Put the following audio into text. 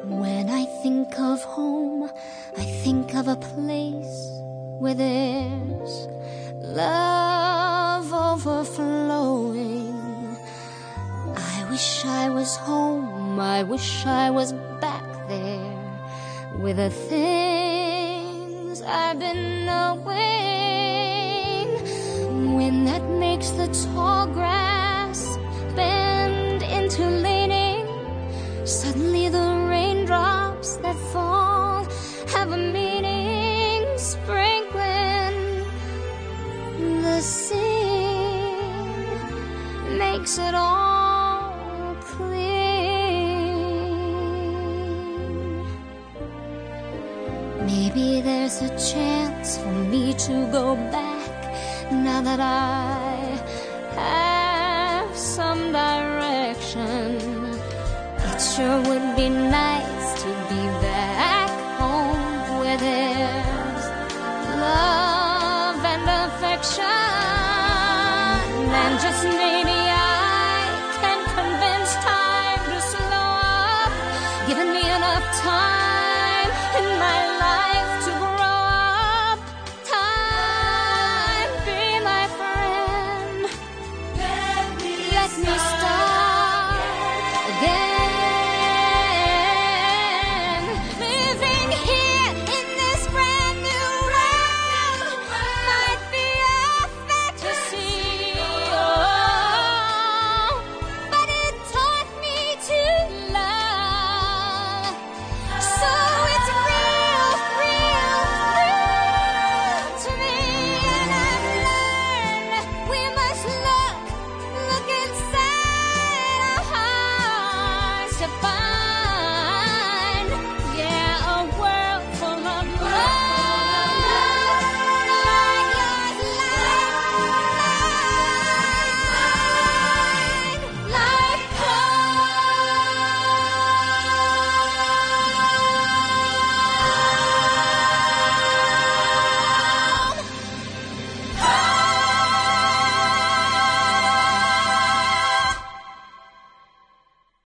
When I think of home, I think of a place where there's love overflowing. I wish I was home, I wish I was back there with the things I've been knowing. When that makes the tall grass sea makes it all clean. Maybe there's a chance for me to go back now that I have some direction. It sure would be nice to be back home where there's love and affection and just maybe I can convince time to slow up, giving me enough time in my life to grow up. Time, be my friend. Let me, stop.